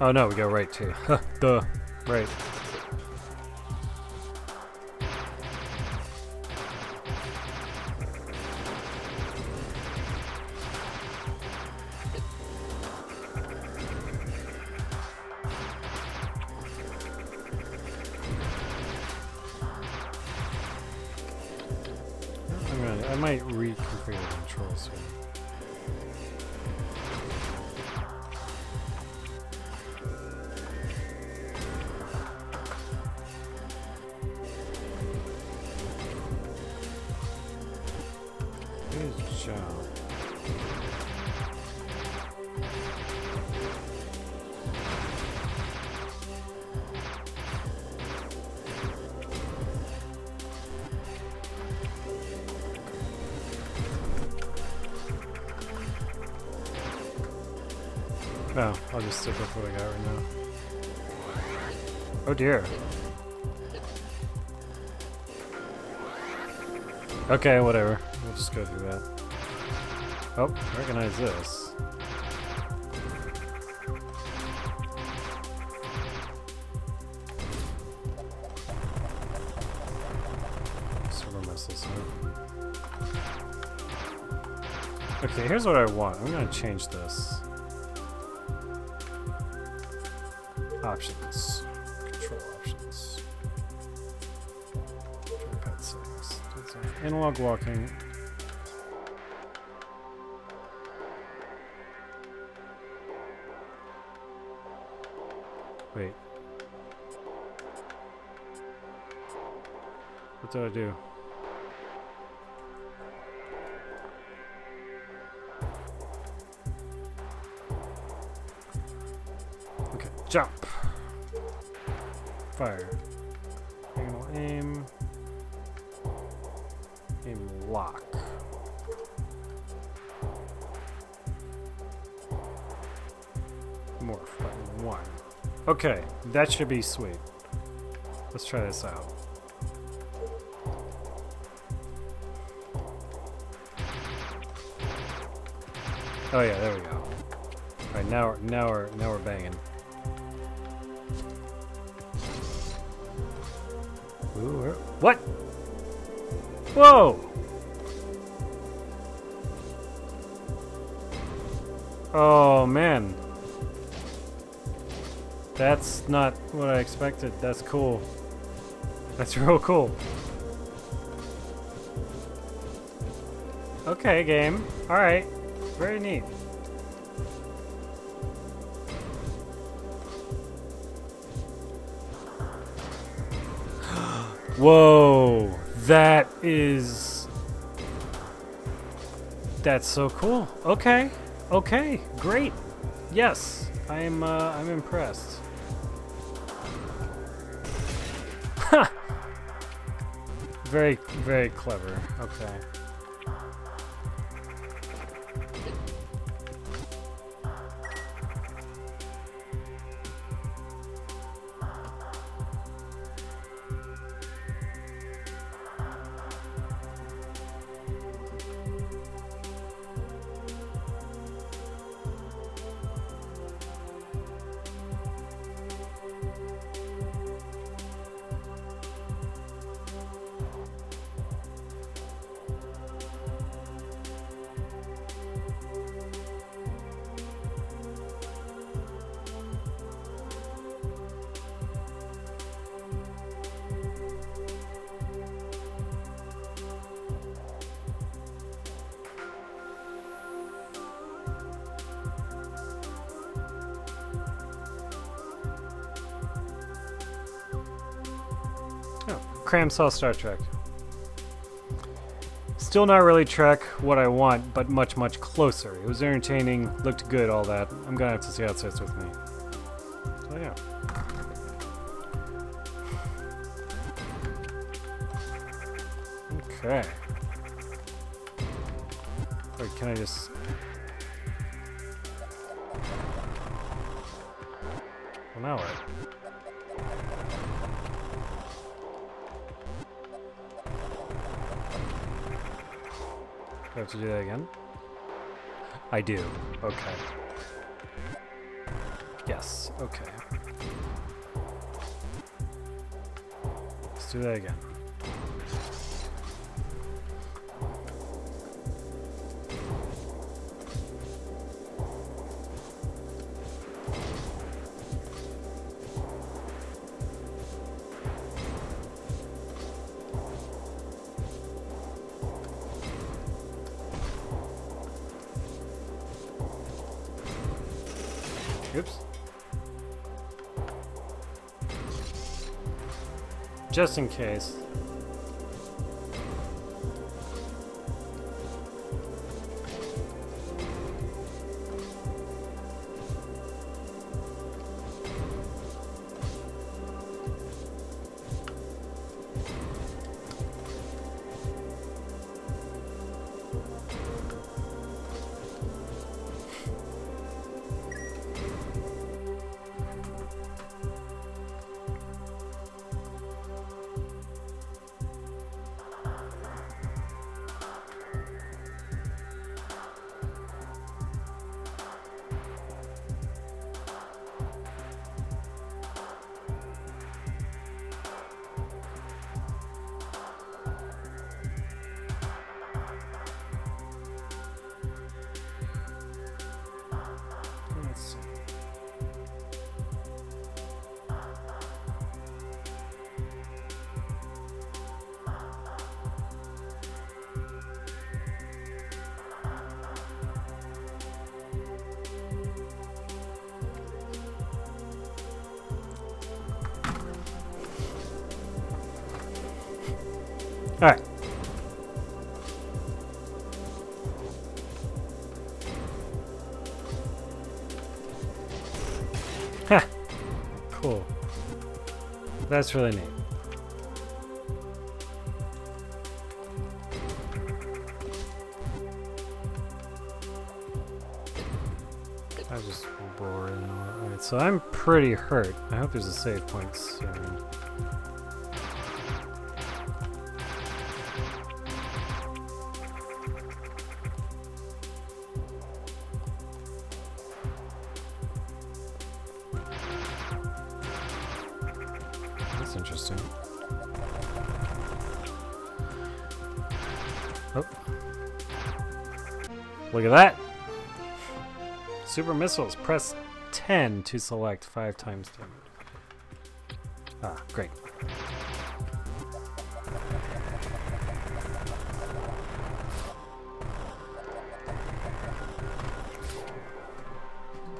Oh no, we go right too. Duh. Right. Stick with what I got right now. Oh dear. Okay, whatever. We'll just go through that. Oh, recognize this. Okay, here's what I want. I'm gonna change this. Analog walking. Wait. What did I do? That should be sweet. Let's try this out. Oh yeah, there we go. All right, now we're now we're now we're banging. Ooh, what? Whoa! That's not what I expected. That's cool. That's real cool. Okay, game. All right. Very neat. Whoa, that is That's so cool. Okay. Okay, great. Yes, I'm uh, I'm impressed. Very very clever. Okay. Cram saw Star Trek. Still not really Trek what I want, but much, much closer. It was entertaining, looked good, all that. I'm gonna have to see how it sits with me. Do. Okay. Yes. Okay. Let's do that again. Just in case. Alright. Ha! Cool. That's really neat. I just roar in. Alright, so I'm pretty hurt. I hope there's a save point soon. Um, Super missiles. Press 10 to select 5 times damage. Ah, great.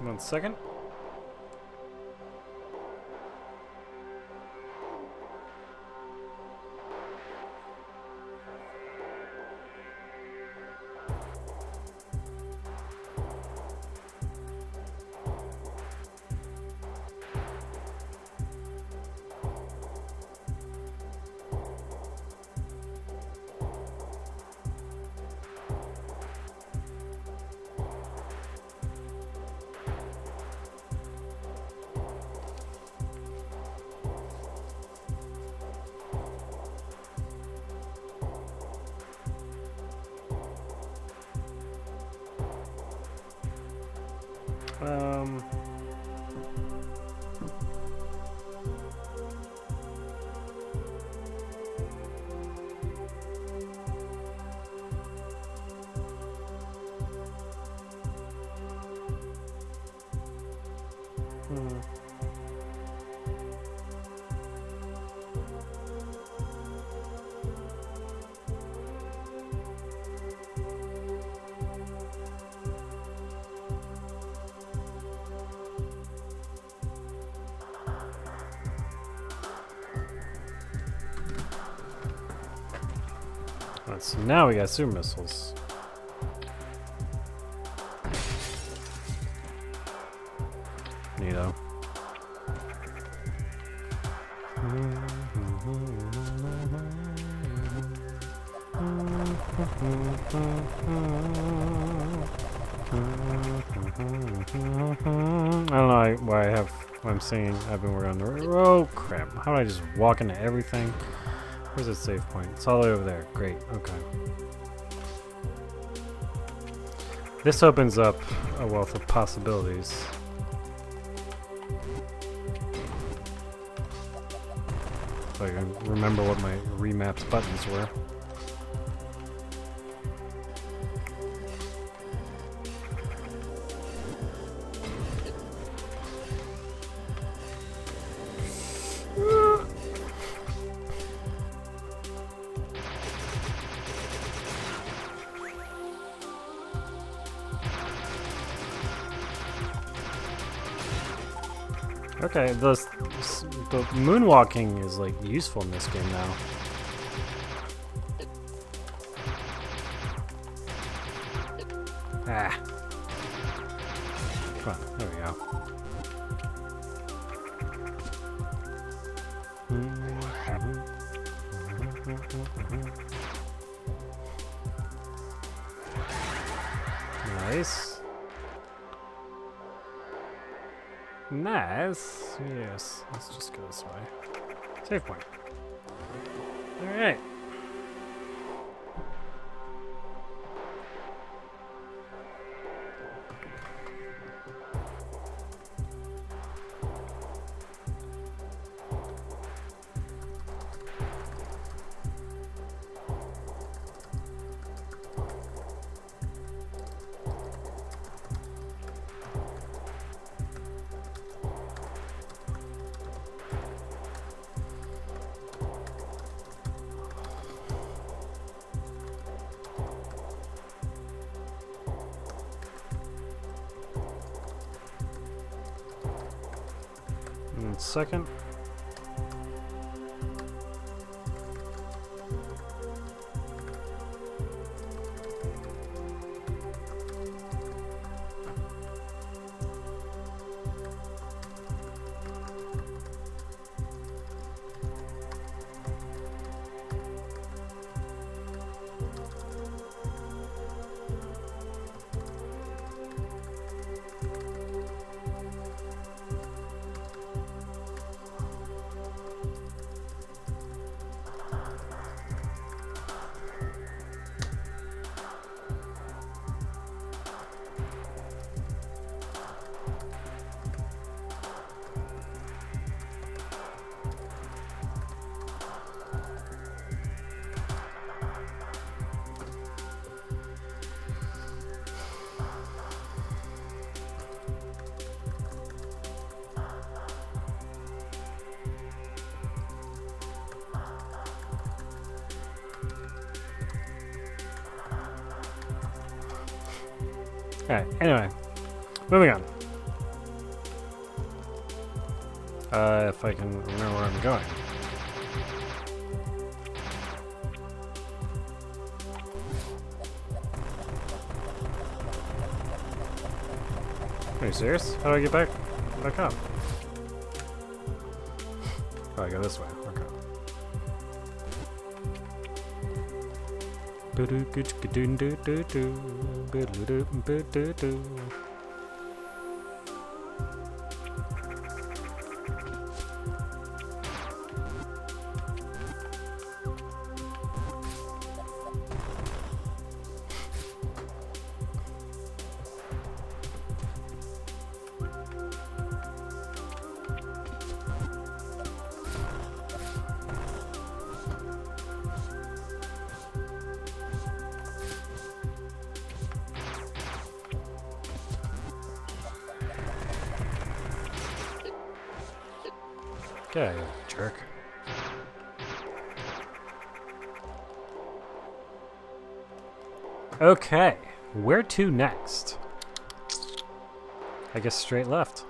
One second. Hmm. So now we got super missiles. I'm singing. I've been working on the. Oh crap! How do I just walk into everything? Where's the save point? It's all the way over there. Great. Okay. This opens up a wealth of possibilities. I can remember what my remapped buttons were. The the moonwalking is like useful in this game now. Alright, anyway. Moving on. Uh, if I can remember where I'm going. Are you serious? How do I get back back up? Oh, I go this way. Okay. Yeah, you jerk. Okay, where to next? I guess straight left.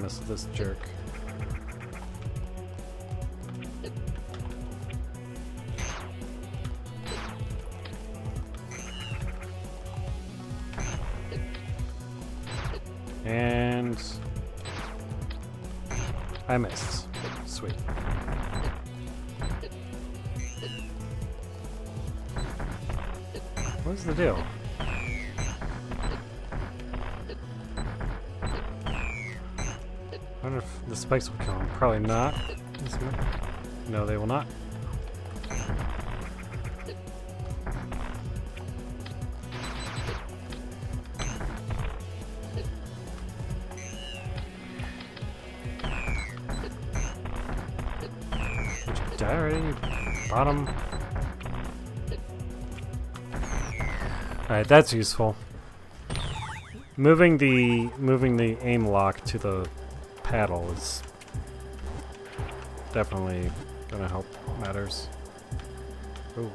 I'm miss this jerk. And I missed. Sweet. What's the deal? Spikes will kill him. Probably not. No, they will not. Bottom. Alright, that's useful. Moving the moving the aim lock to the paddle is definitely gonna help matters. Ooh.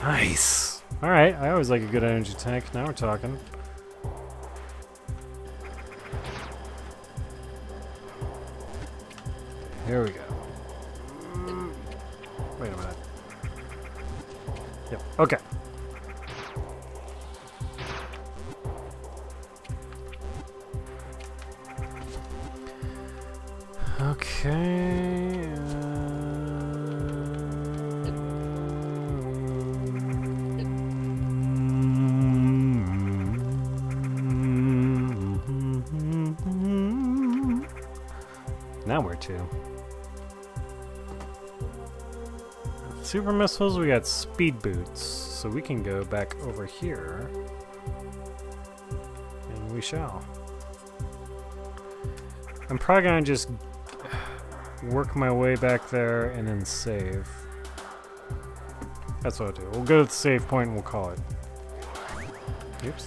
Nice! Alright, I always like a good energy tank. Now we're talking. Here we go. Missiles, we got speed boots, so we can go back over here. And we shall. I'm probably gonna just work my way back there and then save. That's what I'll do. We'll go to the save point and we'll call it. Oops,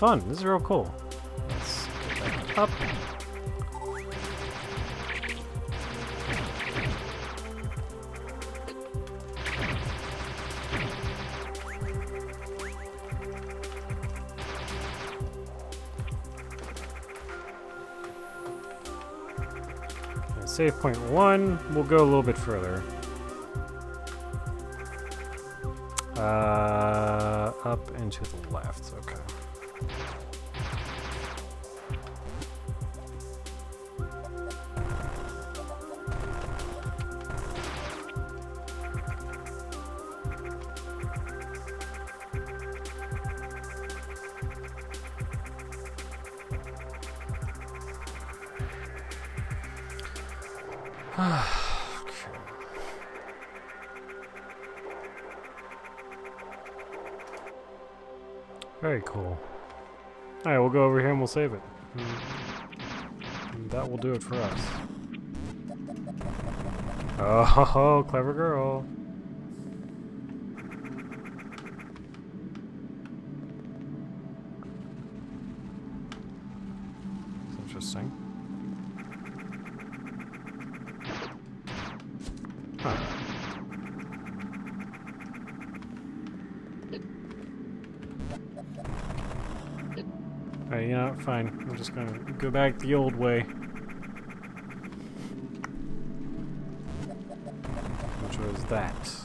fun. This is real cool. Let's up. Save point one, we'll go a little bit further. Uh, up and to the left, okay. Save it. And that will do it for us. Oh, clever girl. Just gonna go back the old way. Which was that.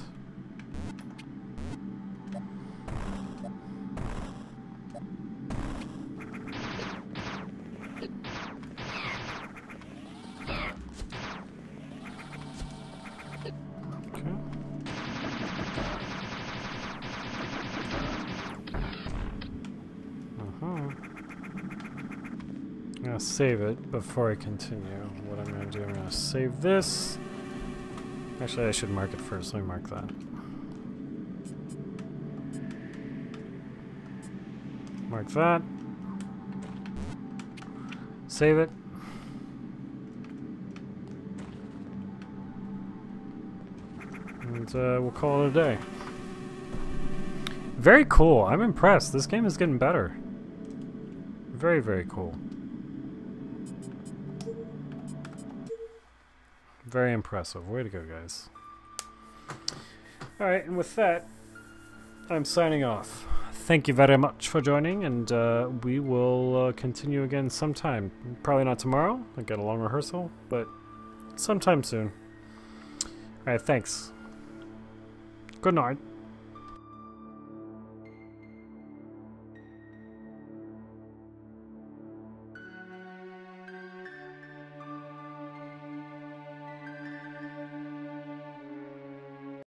Before I continue. What I'm gonna do, I'm gonna save this. Actually, I should mark it first. Let me mark that. Mark that. Save it. And uh, we'll call it a day. Very cool. I'm impressed. This game is getting better. Very, very cool. Very impressive. Way to go, guys. Alright, and with that, I'm signing off. Thank you very much for joining, and uh, we will uh, continue again sometime. Probably not tomorrow. I got a long rehearsal, but sometime soon. Alright, thanks. Good night.